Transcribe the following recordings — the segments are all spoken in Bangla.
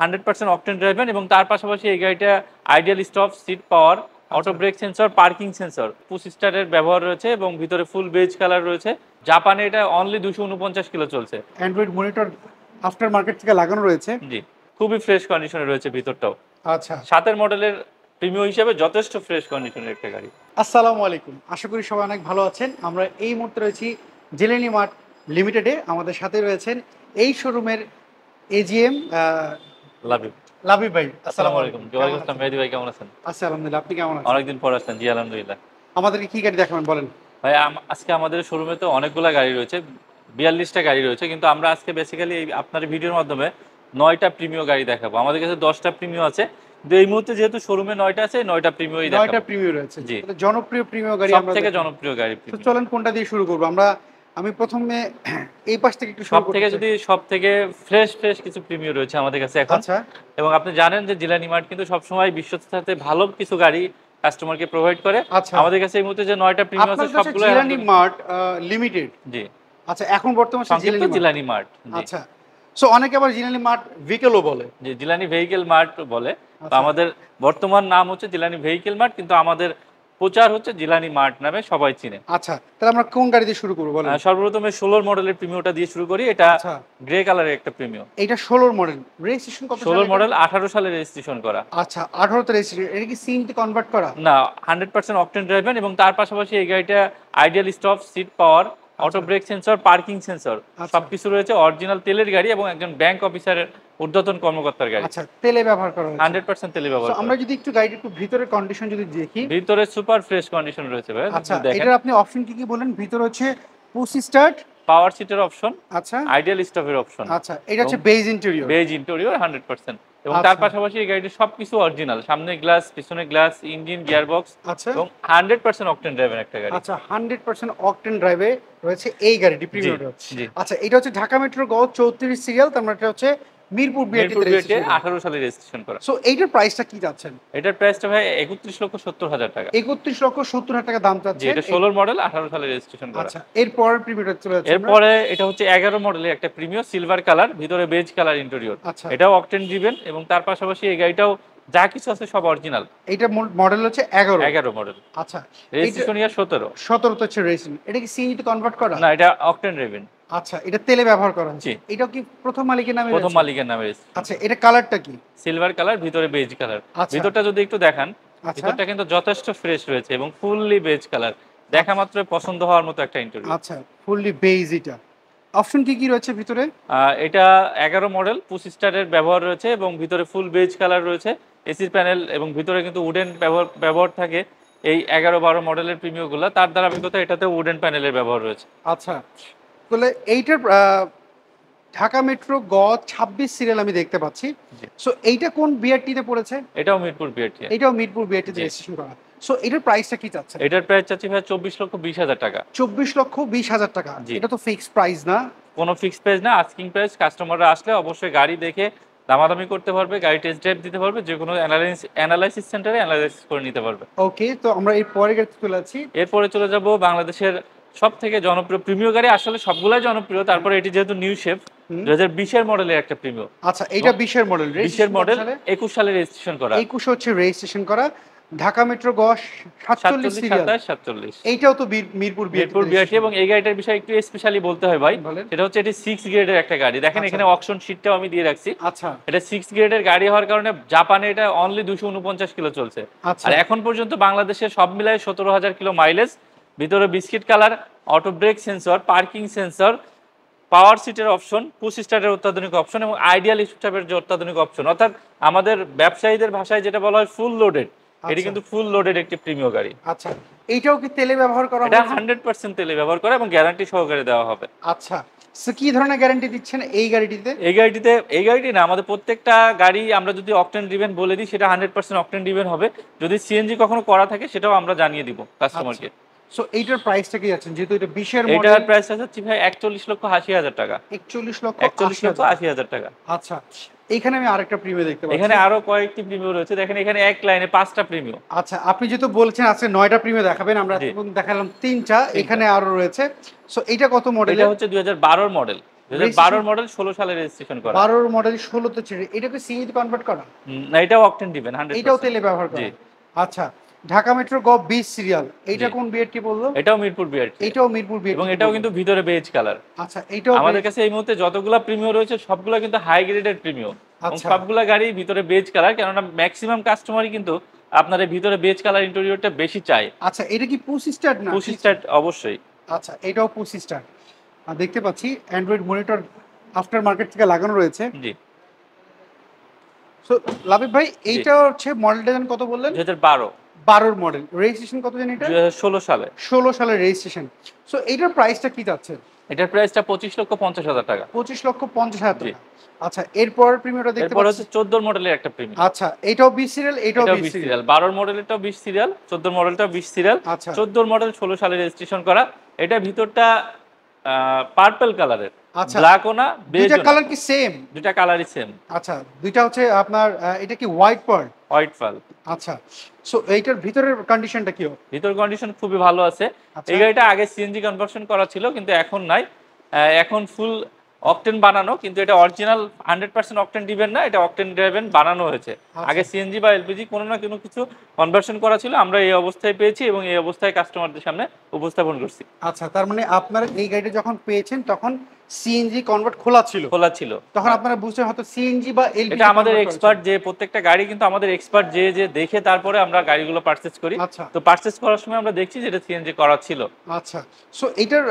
হান্ড্রেড পার্সেন্ট অকটেন ড্রাইভেন এবং তার পাশাপাশি এই গাড়িটা ideal stop seat power auto brake sensor parking sensor push স্টারের ব্যবহার রয়েছে এবং ভিতরে ফুল বেজ কালার রয়েছে। জাপানে এটা অনলি দুশো উনপঞ্চাশ কিলো চলছে। অ্যান্ড্রয়েড মনিটর আফটার মার্কেট থেকে লাগানো রয়েছে। জি খুবই ফ্রেশ কন্ডিশনে রয়েছে ভিতরটাও। আচ্ছা। সাতের মডেলের প্রিমিয়াম হিসাবে যথেষ্ট ফ্রেশ কন্ডিশনের একটা গাড়ি। আসসালামু আলাইকুম। আশা করি সবাই অনেক ভালো আছেন। আমরা এই মুহূর্তে রয়েছি জেলেনি মার্ট লিমিটেডে। আমাদের সাথে রয়েছেন এই শোরুমের এজিএম লাভ ইউ ভাই। আসসালামু আলাইকুম। জোয়াল ইসলাম মেহেদি ভাই কেমন আছেন? আলহামদুলিল্লাহ আপনি কেমন আছেন? অনেকদিন পর আসছেন জি আলহামদুলিল্লাহ। আমাদেরকে কি গাড়ি দেখাবেন বলেন? ভাই আজকে আমাদের শোরুমে তো অনেকগুলা গাড়ি রয়েছে বিয়াল্লিশটা গাড়ি রয়েছে কিন্তু আমরা আজকে বেসিক্যালি এই আপনার ভিডিওর মাধ্যমে নয়টা প্রিমিয় গাড়ি দেখাবো। আমাদের কাছে দশটা প্রিমিয় আছে এই মুহূর্তে যেহেতু শোরুমে নয়টা আছে নয়টা প্রিমিয়ই নয়টা দেখাবো রয়েছে। জি। জনপ্রিয় প্রিমিয়ার গাড়ি আমরা থেকে জনপ্রিয় গাড়ি চলেন কোনটা দিয়ে শুরু করব? আমরা আমি প্রথমে এই পাশ থেকে একটু সব থেকে যদি সব থেকে ফ্রেশ ফ্রেশ কিছু প্রিমিয় রয়েছে আমাদের কাছে এখন। আচ্ছা। এবং আপনি জানেন যে জিলানি মার্ট কিন্তু সবসময় বিশ্বর সাথে ভালো কিছু গাড়ি কাস্টমারকে প্রোভাইড করে। আচ্ছা। আমাদের কাছে এই মুহূর্তে যে নয়টা প্রিমিয়াম আছে সবগুলো জিলানি মার্ট লিমিটেড জি। আচ্ছা এখন বর্তমানে সংক্ষিপ্ত জিলানি মার্ট। আচ্ছা। সো অনেকে আবার জিলানি মার্ট ভিকেলও বলে। যে জিলানি ভেহিকেল মার্ট বলে। তো আচ্ছা। আমাদের বর্তমান নাম হচ্ছে জিলানি ভেহিকেল মার্ট কিন্তু আমাদের প্রচার হচ্ছে জিলানি মার্ট নামে সবাই চিনে। আচ্ছা তাহলে আমরা কোন গাড়ি দিয়ে শুরু করব বলেন? সর্বপ্রথম ষোলোর মডেলের প্রিমিয়টা দিয়ে শুরু করি। এটা আচ্ছা। গ্রে কালারের একটা প্রিমিয় এটা ষোলোর মডেল। রেজিস্ট্রেশন কত ষোলোর? মডেল আঠারো সালে রেজিস্ট্রেশন করা। আচ্ছা আঠারোতে রেজিস্ট্রেশন। এটা কি সিএনটি কনভার্ট করা? না হান্ড্রেড পার্সেন্ট অকটেন ড্রাইভেন এবং তার পাশাপাশি এই গাড়িটা ideal stop seat power auto brake sensor parking sensor. সবকিছু রয়েছে অরিজিনাল তেলের গাড়ি এবং একজন ব্যাংক অফিসারের ঊর্ধ্বতন কর্মকর্তার গাড়ি। আচ্ছা তেলে ব্যবহার করা হয়েছে। হান্ড্রেড পার্সেন্ট তেলে So, ব্যবহার আমরা যদি একটু গাড়ির একটু ভিতরের কন্ডিশন যদি দেখি। ভিতরে সুপার ফ্রেশ কন্ডিশন রয়েছে ভাই আচ্ছা দেখেন। এটার আপনি অপশন কি কি বলেন? ভিতরে হচ্ছে পুসি স্টার্ট পাওয়ার সিটের অপশন আচ্ছা। আইডিয়াল স্টপের অপশন আচ্ছা এটা হচ্ছে beige interior beige interior hundred percent এবং তার আচ্ছা। পাশাপাশি এই গাড়িটি সবকিছু অরিজিনাল সামনে গ্লাস পিছনে গ্লাস ইঞ্জিন গিয়ার বক্স আচ্ছা। এবং হান্ড্রেড পার্সেন্ট অকটেন ড্রাইভের একটা গাড়ি। আচ্ছা হান্ড্রেড পার্সেন্ট অকটেন ড্রাইভে রয়েছে এই গাড়িটি প্রিমিয়ার আচ্ছা এটা হচ্ছে ঢাকা মেট্রো গ চৌত্রিশ সিরিয়াল তার মানে এটা হচ্ছে মিরপুর বিআরটিতে বিএটি বিআরটি সালে রেজিস্ট্রেশন করা। সো এইটার প্রাইসটা কি যাচ্ছেন? এটার প্রাইসটা ভাই একত্রিশ লক্ষ সত্তর হাজার টাকা। একত্রিশ লক্ষ সত্তর হাজার টাকা দাম চাচ্ছে। এটা ষোলোর মডেল আঠারো সালে রেজিস্ট্রেশন করা। আচ্ছা এর পরের প্রিমিয়ার চলে যাচ্ছে আমরা। এরপরে এটা হচ্ছে এগারো মডেলের একটা প্রিমিয়ার সিলভার কালার ভিতরে বেজ কালার ইন্টেরিয়র এটাও অকটেন ড্রিভেন এবং তার পাশাপাশি এই গাড়িটাও যা কিছু আছে সব অরিজিনাল এটা মডেল হচ্ছে এগারো। এগারো মডেল আচ্ছা রেজিস্ট্রেশন ইয়ার সতেরো। সতেরো তো হচ্ছে রেসিং এটা কি সিএনজি তে কনভার্ট করা? না এটা অকটেন রেভেন আচ্ছা এটা তেলে ব্যবহার করা হচ্ছে। জি। এটাও কি প্রথম মালিকের নামে প্রথম মালিকের নামে আচ্ছা এটা কালারটা কি? সিলভার কালার ভিতরে বেজ কালার আচ্ছা। ভিতরটা যদি একটু দেখান আচ্ছা। ভিতরটা কিন্তু যথেষ্ট ফ্রেশ রয়েছে এবং ফুললি বেজ কালার দেখা মাত্র পছন্দ হওয়ার মতো একটা ইন্টারভিউ আচ্ছা ফুললি বেজ এটা। অপশন কি কি রয়েছে ভিতরে? এটা এগারো মডেল পঁচিশ স্টারের ব্যবহার রয়েছে এবং ভিতরে ফুল বেজ কালার রয়েছে। এসির প্যানেল এবং ভিতরে কিন্তু উডেন ব্যবহার ব্যবহার থাকে এই এগারো বারো মডেলের প্রিমিয়গুলো তার দ্বারা অভিজ্ঞতা এটাতে উডেন প্যানেলের ব্যবহার রয়েছে। আচ্ছা তাহলে এইটার ঢাকা মেট্রো গ ছাব্বিশ সিরিয়াল আমি দেখতে পাচ্ছি। সো এইটা কোন বিআরটিতে পড়েছে? এটাও মিরপুর বিআরটি এটাও মিরপুর বিআরটিতে। রেজিস্ট্রেশন করা। সো এটার প্রাইসটা কি চাচ্ছে এটার প্রাইস চাচ্ছি ভাই চব্বিশ লক্ষ বিশ হাজার টাকা। চব্বিশ লক্ষ বিশ হাজার টাকা। এটা তো ফিক্সড প্রাইস না? কোনো ফিক্সড প্রাইস না আস্কিং প্রাইস কাস্টমাররা আসলে অবশ্যই গাড়ি দেখে দামাদামি করতে পারবে গাড়ি টেস্ট ড্রাইভ দিতে পারবে যে কোনো অ্যানালাইসিস অ্যানালাইসিস সেন্টারে অ্যানালাইসিস করে নিতে পারবে। ওকে তো আমরা এর পরে গাড়িতে চলে আছি এরপরে চলে যাব বাংলাদেশের সব থেকে জনপ্রিয় প্রিমিয় গাড়ি আসলে সবগুলাই জনপ্রিয় তারপরে এটি যেহেতু নিউ শেপ। দু হাজার বিশের মডেলের একটা প্রিমিয়। আচ্ছা এটা বিশের মডেল বিশের মডেল একুশ সালে রেজিস্ট্রেশন করা। একুশ হচ্ছে রেজিস্ট্রেশন করা। ঢাকা মেট্রো গ সাতচল্লিশ সাতচল্লিশ এইটাও তো মিরপুর মিরপুর বিআরটি এবং এই গাড়িটার বিষয়ে একটু স্পেশালি বলতে হয় ভাই। সেটা হচ্ছে এটি সিক্স গ্রেডের একটা গাড়ি। দেখেন আচ্ছা। এখানে অকশন শিটটাও আমি দিয়ে রাখছি। আচ্ছা। এটা সিক্স গ্রেডের গাড়ি হওয়ার কারণে জাপানে এটা অনলি দুশো উনপঞ্চাশ কিলো চলছে। আচ্ছা। আর এখন পর্যন্ত বাংলাদেশে সব মিলায় সতেরো হাজার কিলো মাইলেজ ভিতরে biscuit colour auto brake sensor parking sensor power সিটের অপশন পুশ স্টারের অত্যাধুনিক অপশন এবং আইডিয়াল স্টাফের যে অত্যাধুনিক অপশন অর্থাৎ আমাদের ব্যবসায়ীদের ভাষায় যেটা বলা হয় ফুল লোডেড এটি আচ্ছা। কিন্তু ফুল লোডেড একটি প্রিমিয় গাড়ি। আচ্ছা এইটাও কি তেলে ব্যবহার করা এটা হয়েছে? হান্ড্রেড পার্সেন্ট তেলে ব্যবহার করে এবং গ্যারান্টি সহকারে দেওয়া হবে। আচ্ছা সো কি ধরনের গ্যারান্টি দিচ্ছেন এই গাড়িটিতে? এই গাড়িটিতে এই গাড়িটি না আমাদের প্রত্যেকটা গাড়ি আমরা যদি অকটেন ডিভেন বলে দিই সেটা হান্ড্রেড পার্সেন্ট অকটেন ডিভেন হবে। যদি সিএনজি কখনো করা থাকে সেটাও আমরা জানিয়ে দিব কাস্টমারকে সো এইটার প্রাইসটা কি যাচ্ছেন যেহেতু এটা বিশের মডেল এটার প্রাইস আছে ভাই একচল্লিশ লক্ষ আশি হাজার টাকা। একচল্লিশ লক্ষ একচল্লিশ আশি লক্ষ হাজার। আশি হাজার টাকা। আচ্ছা এখানে আমি আরেকটা প্রিমিয়াম দেখতে পাচ্ছি। এখানে আরও কয়েকটি প্রিমিয়াম রয়েছে। দেখেন এখানে এক লাইনে পাঁচটা প্রিমিয়াম আচ্ছা আপনি যেহেতু বলছেন আজকে নয়টা প্রিমিয়াম দেখাবেন আমরা দেখালাম তিনটা এখানে আরও রয়েছে। সো এটা কত মডেল এটা হচ্ছে দুই হাজার বারোর মডেল বারোর মডেল ষোলো সালে রেজিস্ট্রেশন করা। বারোর মডেল ষোলোতে ছেড়ে এটাকে সিএনজি কনভার্ট করা? না এটাও অকটেন দিবেন হান্ড্রেড এটাও তেলে ব্যবহার করা। আচ্ছা ঢাকা মেট্রো গ বিশ সিরিয়াল এইটা। কোন বিআরটি বলল? এটাও মিরপুর বিআর এটাও মিরপুর বিআরটি এবং এটাও কিন্তু ভিতরে বেজ কালার আচ্ছা এটাও আমাদের কাছে এই মুহূর্তে যতগুলা প্রিমিয়াম রয়েছে সবগুলা কিন্তু হাই গ্রেডের প্রিমিয়াম এবং আচ্ছা। সবগুলা গাড়ি ভিতরে বেজ কালার কেননা ম্যাক্সিমাম কাস্টমারই কিন্তু আপনার ভিতরে বেজ কালার ইন্টেরিয়রটা বেশি চায়। আচ্ছা এটা কি পুশ স্টার্ট না পুশি স্টার্ট অবশ্যই। আচ্ছা এটাও পুশ স্টার্ট। দেখতে পাচ্ছি অ্যান্ড্রয়েড মনিটর আফটার মার্কেট থেকে লাগানো রয়েছে। জি। সো লাবিব ভাই এইটা হচ্ছে মডেল ডিজাইন কত বললেন? দুই হাজার বারো। বারোর মডেল রেজিস্ট্রেশন কত জানি এটা? ষোলো সালে। ষোলো সালের রেজিস্ট্রেশন সো এইটার প্রাইসটা কি যাচ্ছে? এটার প্রাইসটা পঁচিশ লক্ষ পঞ্চাশ হাজার টাকা। পঁচিশ লক্ষ পঞ্চাশ হাজার টাকা। আচ্ছা এরপর প্রিমিয়ারটা দেখতে এরপর পাচ্ছি। হচ্ছে মডেলের একটা প্রিমিয়াম আচ্ছা এটাও বিশ সিরিয়াল এটাও এটাও বিশ বিশ সিরিয়াল সিরিয়াল বারোর মডেলটাও বিশ সিরিয়াল চোদ্দ মডেলটাও বিশ সিরিয়াল আচ্ছা। চোদ্দ মডেল ষোলো সালে রেজিস্ট্রেশন করা। এটা ভিতরটা পার্পল কালারের আচ্ছা ব্ল্যাকও না দুইটা কালার কি সেম দুটা কালারই সেম আচ্ছা দুইটা হচ্ছে আপনার এটা কি হোয়াইট পার্ল হোয়াইট ফাল আচ্ছা সো এইটার ভিতরের কন্ডিশনটা কি হবে? ভিতর কন্ডিশন খুবই ভালো আছে। আচ্ছা। এই গাড়িটা আগে সিএনজি কনভার্সন করা ছিল কিন্তু এখন নাই। এখন ফুল অকটেন বানানো কিন্তু এটা অরিজিনাল হান্ড্রেড পার্সেন্ট অকটেন দিবেন না এটা অকটেন ড্রাইভেন বানানো হয়েছে। আচ্ছা। আগে সিএনজি বা এলপিজি কোনো না কোনো কিছু কনভার্সন করা ছিল আমরা এই অবস্থায় পেয়েছি এবং এই অবস্থায় কাস্টমারদের সামনে উপস্থাপন করছি। আচ্ছা তার মানে আপনারা এই গাড়িটা যখন পেয়েছেন তখন সিএনজি কনভার্ট খোলা ছিল। খোলা ছিল। তখন আপনারা বুঝছেন হয়তো সিএনজি বা এলপিজি এটা আমাদের এক্সপার্ট যে প্রত্যেকটা গাড়ি কিন্তু আমাদের এক্সপার্ট যে যে দেখে তারপরে আমরা গাড়িগুলো পারচেজ করি। আচ্ছা। তো পারচেজ করার সময় আমরা দেখছি যে এটা সিএনজি করা ছিল। আচ্ছা। সো এটার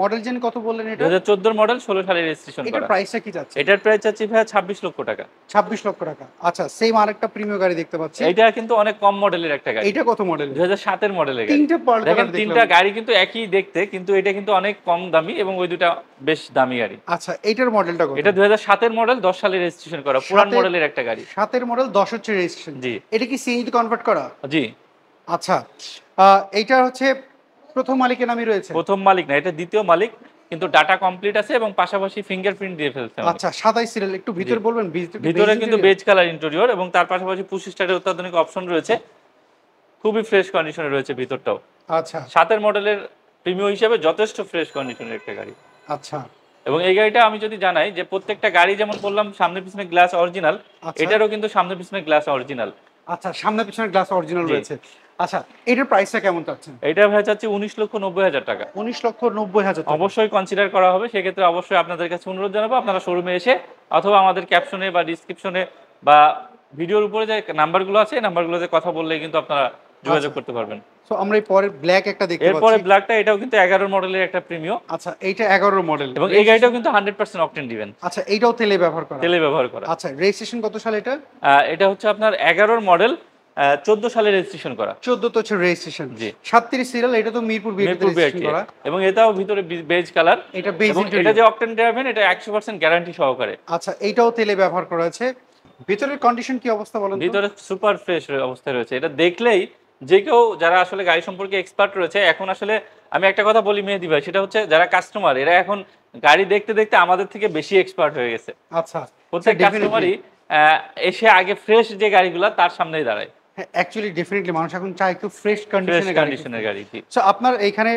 মডেল জেন কত বললেন এটা? হাজার চোদ্দোর মডেল ষোলো সালে রেজিস্ট্রেশন এটার প্রাইসটা কি যাচ্ছে? এটার প্রাইস চাচ্ছি ভাইয়া ছাব্বিশ লক্ষ টাকা। ছাব্বিশ লক্ষ টাকা। আচ্ছা সেম আরেকটা প্রিমিয়াম গাড়ি দেখতে পাচ্ছি। এটা কিন্তু অনেক কম মডেলের একটা গাড়ি। এইটা কত মডেল দুই হাজার সাতের মডেলের গাড়ি। তিনটে দেখেন তিনটা গাড়ি কিন্তু একই দেখতে কিন্তু এটা কিন্তু অনেক কম দামি এবং ওই দুটা বেশ দামি গাড়ি। আচ্ছা এইটার মডেলটা কত? এটা দুই হাজার সাতের মডেল দশ সালে রেজিস্ট্রেশন করা। পুরান মডেলের একটা গাড়ি। সাতের মডেল দশ হচ্ছে রেজিস্ট্রেশন জি। এটা কি সিএনজি কনভার্ট করা? জি। আচ্ছা এইটা হচ্ছে প্রথম মালিকের নামই রয়েছে? প্রথম মালিক না এটা দ্বিতীয় মালিক কিন্তু ডাটা কমপ্লিট আছে এবং পাশাপাশি ফিঙ্গারপ্রিন্ট দিয়ে ফেলছে আচ্ছা সাতাইশ সিরিয়াল একটু ভিতরে বলবেন ভিতরে কিন্তু বেজ কালার ইন্টেরিয়র এবং তার পাশাপাশি পুশ স্টারের অত্যাধুনিক অপশন রয়েছে। খুবই ফ্রেশ কন্ডিশনে রয়েছে ভিতরটাও। আচ্ছা। সাতের মডেলের প্রিমিয়াম হিসেবে যথেষ্ট ফ্রেশ কন্ডিশনের একটা গাড়ি। আচ্ছা। এবং এই গাড়িটা আমি যদি জানাই যে প্রত্যেকটা গাড়ি যেমন বললাম সামনে পিছনে গ্লাস অরিজিনাল আচ্ছা। এটারও কিন্তু সামনে পিছনে গ্লাস অরিজিনাল আচ্ছা সামনে পিছনে গ্লাস অরিজিনাল রয়েছে। আচ্ছা এটার প্রাইসটা কেমন চাচ্ছেন? এটা ভাই চাচ্ছি উনিশ লক্ষ নব্বই হাজার টাকা। উনিশ লক্ষ নব্বই হাজার টাকা। অবশ্যই কনসিডার করা হবে সেক্ষেত্রে অবশ্যই আপনাদের কাছে অনুরোধ জানাব আপনারা শোরুমে এসে অথবা আমাদের ক্যাপশনে বা ডিসক্রিপশনে বা ভিডিওর উপরে যে নাম্বারগুলো আছে এই নাম্বারগুলোতে কথা বললেই কিন্তু আপনারা যোগাযোগ আচ্ছা। করতে পারবেন। তো আমরা এই পরে ব্ল্যাক একটা দেখতে এরপরে পাচ্ছি। ব্ল্যাকটা এটাও কিন্তু এগারো মডেলের একটা প্রিমিয়াম আচ্ছা এইটা এগারো মডেল এবং এই গাড়িটাও কিন্তু হান্ড্রেড পার্সেন্ট অকটেন দিবেন। আচ্ছা এইটাও তেলে ব্যবহার করা। তেলে ব্যবহার করা। আচ্ছা রেজিস্ট্রেশন কত সাল এটা? এটা হচ্ছে আপনার এগারোর মডেল চোদ্দ সালে রেজিস্ট্রেশন করা। চোদ্দ তো হচ্ছে রেজিস্ট্রেশন জি। সাতত্রিশ সিরিয়াল এটা তো মিরপুর মিরপুর রেজিস্ট্রেশন করা। এবং এটাও ভিতরে বেজ কালার এটা বেজ এটা যে অকটেন ড্রাইভেন এটা একশো পার্সেন্ট গ্যারান্টি সহকারে। আচ্ছা এইটাও তেলে ব্যবহার করা আছে ভিতরের কন্ডিশন কি অবস্থা বলেন ভিতরে সুপার ফ্রেশ অবস্থায় রয়েছে। এটা দেখলেই যে কেউ যারা আসলে গাড়ি সম্পর্কে এক্সপার্ট রয়েছে এখন আসলে আমি একটা কথা বলি মেহেদি ভাই সেটা হচ্ছে যারা কাস্টমার এরা এখন গাড়ি দেখতে দেখতে আমাদের থেকে বেশি এক্সপার্ট হয়ে গেছে। আচ্ছা প্রত্যেক কাস্টমারই এসে আগে ফ্রেশ যে গাড়িগুলো তার সামনেই দাঁড়ায়। হ্যাঁ অ্যাকচুয়ালি ডেফিনেটলি মানুষ এখন চায় একটু ফ্রেশ কন্ডিশনের গাড়ি কন্ডিশনের গাড়ি সো আপনার এইখানে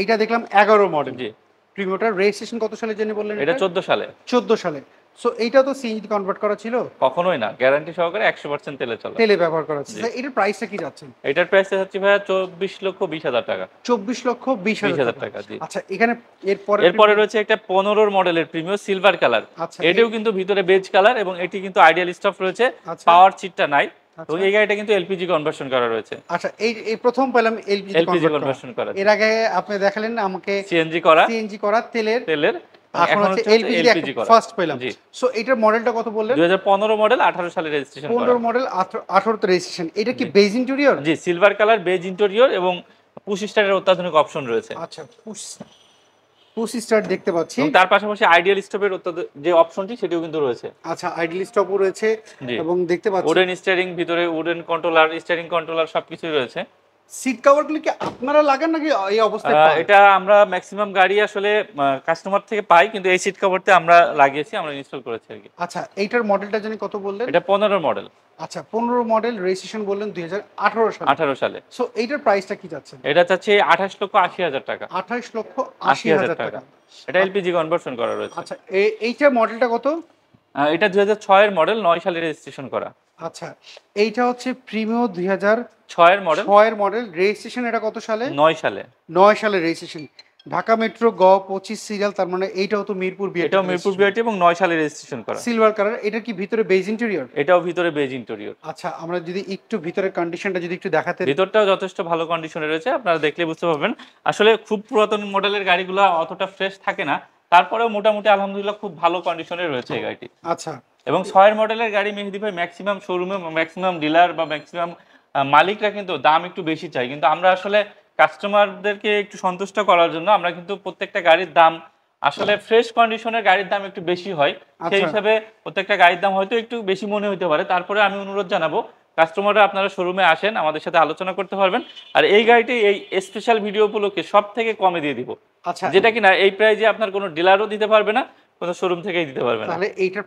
এইটা দেখলাম এগারো মডেল জি। প্রিমিয়ারটার রেজিস্ট্রেশন কত সালে জেনে বললেন এটা? চোদ্দ সালে। চোদ্দ সালে। সো এইটা তো সিএনজি কনভার্ট করা ছিল? কখনোই না। গ্যারান্টি সহকারে একশো পার্সেন্ট তেলে চলে। তেলে ব্যবহার করা ছিল এটার প্রাইসটা কি যাচ্ছে এটার প্রাইস হচ্ছে ভাইয়া চব্বিশ লক্ষ বিশ হাজার টাকা। চব্বিশ লক্ষ বিশ বিশ হাজার হাজার টাকা জি। আচ্ছা এখানে এরপরে এরপরে রয়েছে একটা পনেরোর মডেলের প্রিমিয়াম সিলভার কালার আচ্ছা এটাও কিন্তু ভিতরে বেজ কালার এবং এটি কিন্তু আইডিয়াল স্টফ রয়েছে। আচ্ছা। পাওয়ার সিটটা নাই। আচ্ছা। এবং এই গাড়িটা কিন্তু এলপিজি কনভার্সন করা রয়েছে। আচ্ছা এই এই প্রথম পেলাম এলপিজি কনভার্সন করা। এর আগে আপনি দেখালেন আমাকে সিএনজি করা। সিএনজি করা তেলের তেলের এখন এখন হচ্ছে হচ্ছে এলপিজি এলপিজি ফার্স্ট পেলাম। সো এটার মডেলটা কত বললেন? দুই হাজার পনেরো মডেল সালে রেজিস্ট্রেশন করা। পনেরো মডেল আঠারোতে রেজিস্ট্রেশন এটা কি বেজ ইন্টেরিয়র জি সিলভার কালার বেজ ইন্টেরিয়র এবং পুশ স্টারের অত্যাধুনিক অপশন রয়েছে। আচ্ছা পুশ পুশ স্টার দেখতে পাচ্ছি। তার পাশাপাশি আইডিয়াল স্টপের যে অপশনটি সেটিও কিন্তু রয়েছে। আচ্ছা আইডল স্টপও রয়েছে এবং দেখতে পাচ্ছি উডেন স্টিয়ারিং ভিতরে উডেন কন্ট্রোলার স্টিয়ারিং কন্ট্রোলার সবকিছুই রয়েছে। সিট কভারগুলো কি আপনারা লাগান নাকি এই অবস্থায় এটা আমরা ম্যাক্সিমাম গাড়ি আসলে কাস্টমার থেকে পাই কিন্তু এই সিট কভারতে আমরা লাগিয়েছি আমরা ইনস্টল করেছি আর কি। আচ্ছা এইটার মডেলটা জানি কত বললেন? এটা পনেরো মডেল আচ্ছা পনেরো মডেল রেজিস্ট্রেশন বললেন দুই হাজার আঠারো সালে। আঠারো সালে। সো এইটার প্রাইসটা কি যাচ্ছেন এটা চাচ্ছে আঠাশ লক্ষ আশি হাজার টাকা। আঠাশ লক্ষ আশি আশি হাজার হাজার টাকা। এটা এলপিজি কনভার্সন করা রয়েছে। আচ্ছা এ- এইটার মডেলটা কত? এটা দুই হাজার ছয়ের মডেল নয় সালে রেজিস্ট্রেশন করা। আচ্ছা এইটা হচ্ছে প্রিমিও দুই হাজার ছয়ের মডেল ছয়ের মডেল রেজিস্ট্রেশন এটা কত সালে? নয় সালে। নয় সালে রেজিস্ট্রেশন ঢাকা মেট্রো গ পঁচিশ সিরিয়াল তার মানে এইটাও তো মিরপুর এটাও মিরপুর বিআরটি এবং নয় সালে রেজিস্ট্রেশন করা। সিলভার কালার এটা কি ভিতরে বেজ ইন্টেরিয়র এটাও ভিতরে বেজ ইন্টেরিয়র আচ্ছা আমরা যদি একটু ভিতরের কন্ডিশনটা যদি একটু দেখাতে ভিতরটাও যথেষ্ট ভালো কন্ডিশনে রয়েছে আপনারা দেখলে বুঝতে পারবেন। আসলে খুব পুরাতন মডেলের গাড়িগুলো অতটা ফ্রেশ থাকে না। তারপরেও মোটামুটি আলহামদুলিল্লাহ খুব ভালো কন্ডিশনে রয়েছে এই গাড়িটি। আচ্ছা। এবং ছয়ের মডেলের গাড়ি মেহেদি ভাই ম্যাক্সিমাম শোরুমে ম্যাক্সিমাম ডিলার বা ম্যাক্সিমাম মালিকরা কিন্তু দাম একটু বেশি চাই কিন্তু আমরা আসলে কাস্টমারদেরকে একটু সন্তুষ্ট করার জন্য আমরা কিন্তু প্রত্যেকটা গাড়ির দাম আসলে ফ্রেশ কন্ডিশনের গাড়ির দাম একটু বেশি হয়। সেই আচ্ছা। হিসাবে প্রত্যেকটা গাড়ির দাম হয়তো একটু বেশি মনে হতে পারে। তারপরে আমি অনুরোধ জানাব কাস্টমাররা আপনারা শোরুমে আসেন আমাদের সাথে আলোচনা করতে পারবেন। আর এই গাড়িটি এই স্পেশাল ভিডিও উপলক্ষে সব থেকে কমে দিয়ে দিব। আচ্ছা। যেটা কিনা এই প্রাইজে আপনার কোনো ডিলারও দিতে পারবে না কোনো শোরুম থেকেই দিতে পারবে না। তাহলে এইটার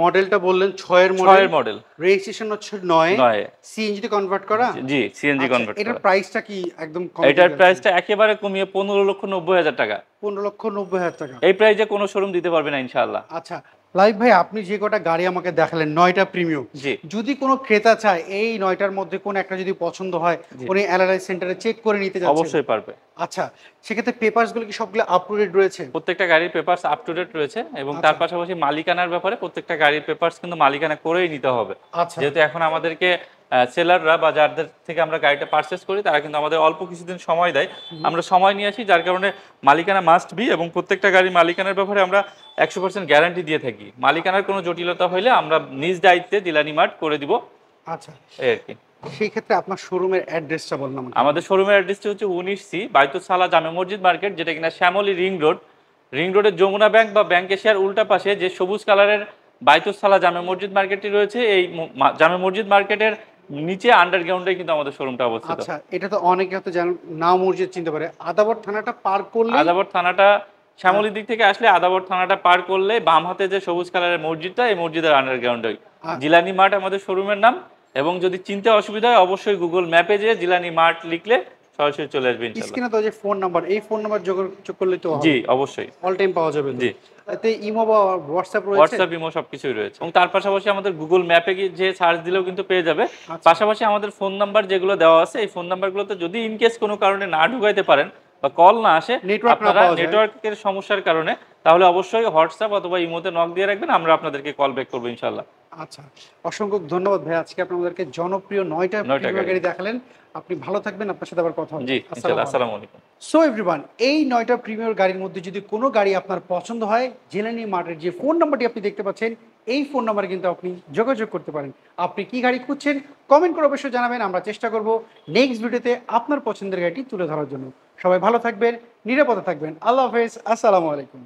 মডেলটা বললেন 6 এর মডেল 6 এর মডেল রেজিস্ট্রেশন হচ্ছে নয়। নয়। সিএনজি তে কনভার্ট করা? জি সিএনজি আচ্ছা, কনভার্ট এটার প্রাইসটা কি একদম কম এটার প্রাইসটা একেবারে কমিয়ে পনেরো লক্ষ নব্বই হাজার টাকা। পনেরো লক্ষ নব্বই হাজার টাকা। এই প্রাইজে কোনো শোরুম দিতে পারবে না ইনশাআল্লাহ। আচ্ছা লাইভ ভাই আপনি যে কটা গাড়ি আমাকে দেখালেন নয়টা প্রিমিয়াম যদি কোনো ক্রেতা চায় এই নয়টার মধ্যে কোন একটা যদি পছন্দ হয়। উনি অ্যানালাইজ সেন্টারে চেক করে নিতে যাচ্ছেন। অবশ্যই পারবে। আচ্ছা সেক্ষেত্রে পেপারসগুলো কি সবগুলো আপ টু ডেট রয়েছে? প্রত্যেকটা গাড়ির পেপারস আপ টু ডেট রয়েছে এবং আচ্ছা। তার পাশাপাশি মালিকানার ব্যাপারে প্রত্যেকটা গাড়ির পেপারস কিন্তু মালিকানা করেই নিতে হবে। আচ্ছা। যেহেতু এখন আমাদেরকে সেলাররা বা যাদের থেকে আমরা গাড়িটা পারচেস করি তারা কিন্তু আমাদের অল্প কিছুদিন সময় দেয়। আমরা সময় নিয়ে আসি যার কারণে মালিকানা মাস্ট বি এবং প্রত্যেকটা গাড়ির মালিকানার ব্যাপারে আমরা একশো পার্সেন্ট গ্যারান্টি দিয়ে থাকি। মালিকানার কোনো জটিলতা হলে আমরা নিজ দায়িত্বে দিলানি মার্ট করে দিব। আচ্ছা। এই আর কি। সেই ক্ষেত্রে আপনার শোরুমের অ্যাড্রেসটা বলুন আমাকে। আমাদের শোরুমের অ্যাড্রেসটা হচ্ছে উনিশ সি বাইতুল সালা জামে মসজিদ মার্কেট যেটা কিনা শ্যামলী রিং রোড। রিং রোডের যমুনা ব্যাংক বা ব্যাংক এশিয়ার উল্টা পাশে যে সবুজ কালারের বাইতুল সালা জামে মসজিদ মার্কেটটি রয়েছে এই জামে মসজিদ মার্কেটের নিচে আন্ডারগ্রাউন্ডে কিন্তু আমাদের শোরুমটা অবস্থিত। আচ্ছা এটা তো অনেকে হয়তো জানেন নাও মসজিদ চিনতে পারে। আদাবর থানাটা পার করলে আদাবর থানাটা শ্যামলীর দিক থেকে আসলে আদাবর থানাটা পার করলে বাম হাতে যে সবুজ কালারের মসজিদটা এই মসজিদের আন্ডারগ্রাউন্ডে। জিলানি মাঠ আমাদের শোরুমের নাম। এবং যদি চিনতে অসুবিধা হয় অবশ্যই গুগল ম্যাপে যে জিলানি মাঠ লিখলে সরাসরি চলে আসবে স্ক্রিনে তো যে ফোন নাম্বার এই ফোন নাম্বার যোগ করলে তো জি অবশ্যই। অল টাইম পাওয়া যাবে জি। এতে ইমো বা হোয়াটসঅ্যাপ রয়েছে? হোয়াটসঅ্যাপ ইমো সবকিছুই রয়েছে। এবং তার পাশাপাশি আমাদের গুগল ম্যাপে গিয়ে যে সার্চ দিলেও কিন্তু পেয়ে যাবে। আচ্ছা। পাশাপাশি আমাদের ফোন নাম্বার যেগুলো দেওয়া আছে এই ফোন নাম্বারগুলোতে যদি ইন কেস কোনো কারণে না ঢুকাইতে পারেন বা কল না আসে আপনারা নেটওয়ার্কের সমস্যার কারণে তাহলে অবশ্যই হোয়াটসঅ্যাপ অথবা ইমোতে নক দিয়ে রাখবেন আমরা আপনাদেরকে কল ব্যাক করব ইনশাল্লাহ আচ্ছা অসংখ্য ধন্যবাদ ভাই আজকে আপনি আমাদেরকে জনপ্রিয় নয়টা গাড়ি। দেখালেন। আপনি ভালো থাকবেন আপনার সাথে আবার কথা হবে। আসসালামু আলাইকুম। সো এভরিওয়ান এই নয়টা প্রিমিয়ার গাড়ির মধ্যে যদি কোনো গাড়ি আপনার পছন্দ হয় জেলানি মার্টের যে ফোন নাম্বারটি আপনি দেখতে পাচ্ছেন এই ফোন নাম্বারে কিন্তু আপনি যোগাযোগ করতে পারেন। আপনি কি গাড়ি খুঁজছেন কমেন্ট করে অবশ্যই জানাবেন আমরা চেষ্টা করব নেক্সট ভিডিওতে আপনার পছন্দের গাড়িটি তুলে ধরার জন্য। সবাই ভালো থাকবেন নিরাপদে থাকবেন। আল্লাহ হাফেজ আসসালামু আলাইকুম।